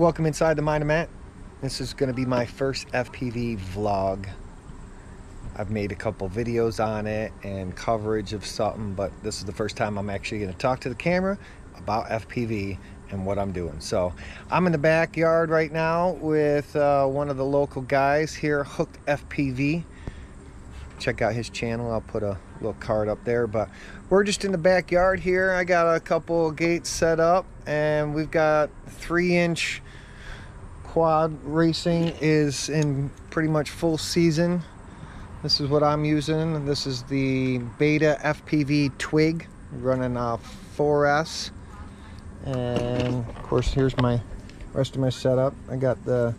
Welcome inside the Mind of Matt. This is going to be my first FPV vlog. I've made a couple videos on it and coverage of something, but this is the first time I'm actually going to talk to the camera about FPV and what I'm doing. So I'm in the backyard right now with uh, one of the local guys here, Hooked FPV. Check out his channel. I'll put a little card up there, but we're just in the backyard here. I got a couple gates set up and we've got three inch quad racing is in pretty much full season. This is what I'm using. This is the Beta FPV Twig running off 4S. And of course, here's my rest of my setup. I got the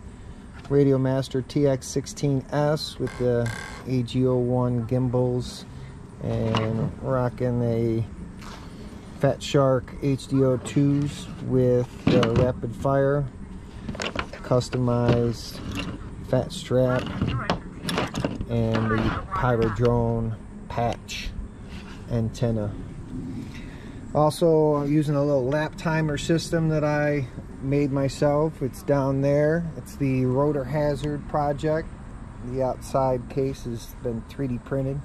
Radiomaster TX16S with the AG01 gimbals and rocking a Fat Shark HDO2s with the rapid fire customized fat strap and the Pyrodrone patch antenna. Also using a little lap timer system that I made myself. It's down there. It's the RotorHazard project. The outside case has been 3D printed.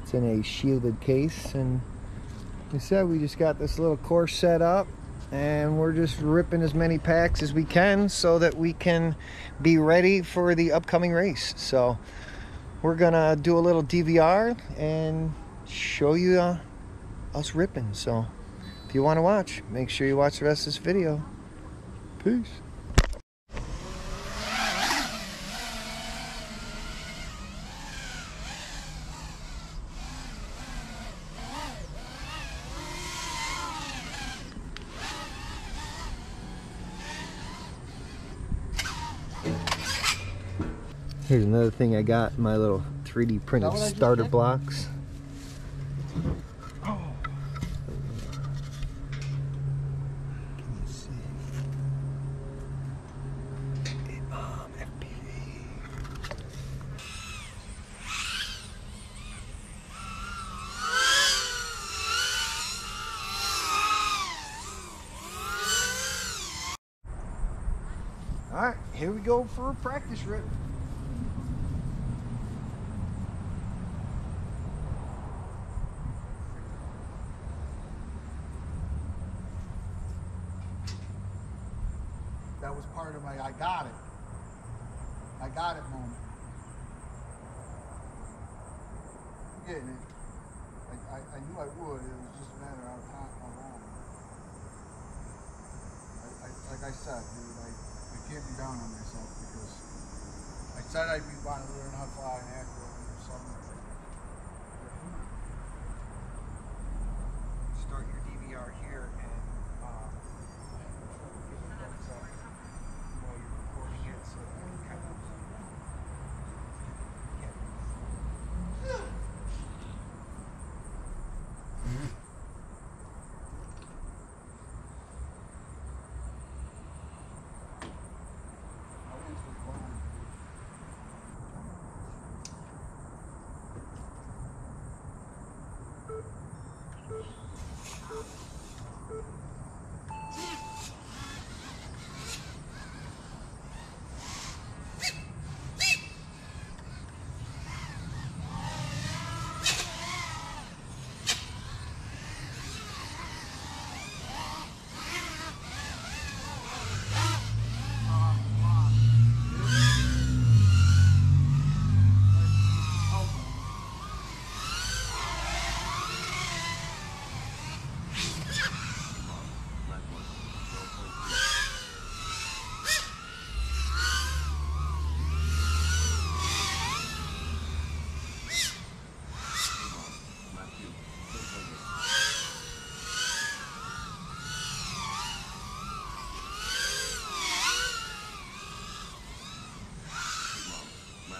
It's in a shielded case and like I said we just got this little course set up and we're just ripping as many packs as we can so that we can be ready for the upcoming race. So we're gonna do a little DVR and show you uh, us ripping. So if you want to watch, make sure you watch the rest of this video. Peace. Here's another thing I got, my little 3D printed starter blocks. Oh. Um, Alright, here we go for a practice rip. That was part of my I got it. I got it moment. I'm getting it. I, I, I knew I would. It was just a matter of how, how long. I, like I said, dude, I, I can't be down on myself because I said I'd be wanting to learn how to fly an aircraft or something.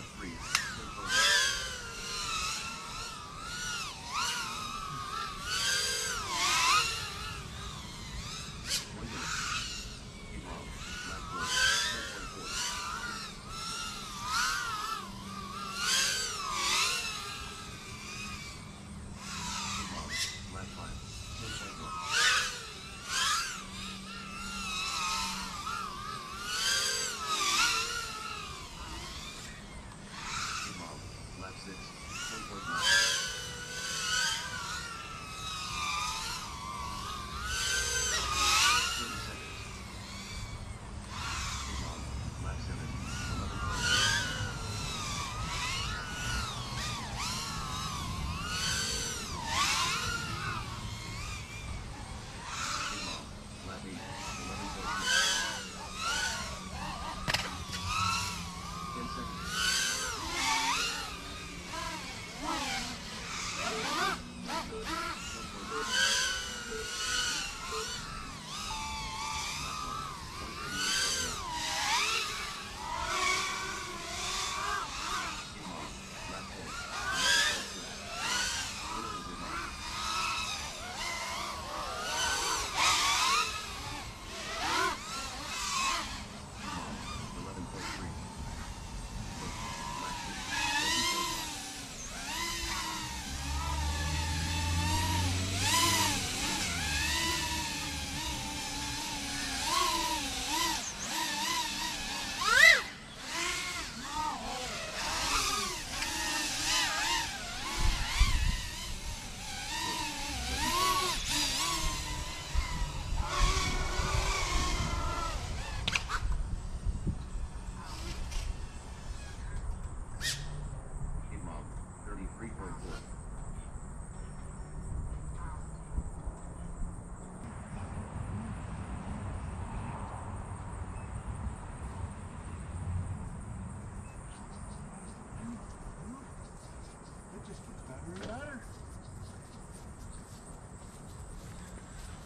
three.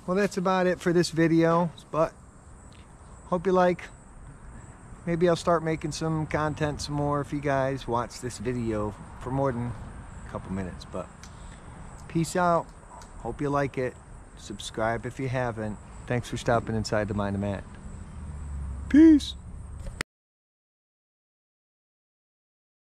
Well, that's about it for this video. But hope you like. Maybe I'll start making some content some more if you guys watch this video for more than a couple minutes. But peace out. Hope you like it. Subscribe if you haven't. Thanks for stopping inside the Mind of Matt. Peace.